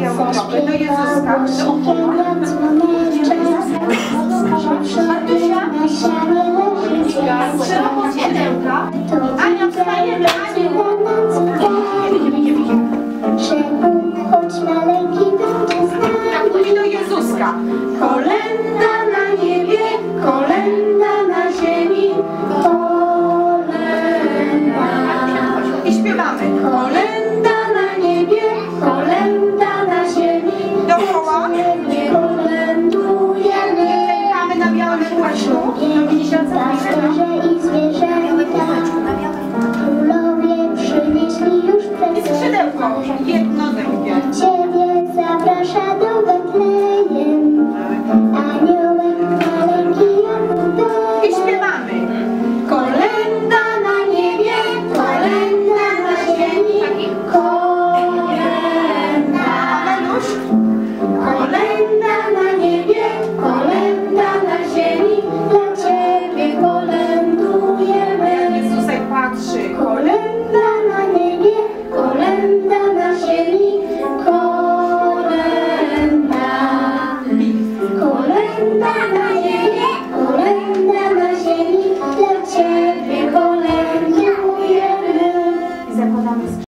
białą kropkę do Jezuska, do okuma. Martusia, szeroko z jedenka. Ania, wstajemy, Aniu! Choć maleńki będzie z nami. Do Jezuska. Kolenda na niebie, kolenda pasterze i zwierzęta. Królowie przynieśli już prezenty. 水库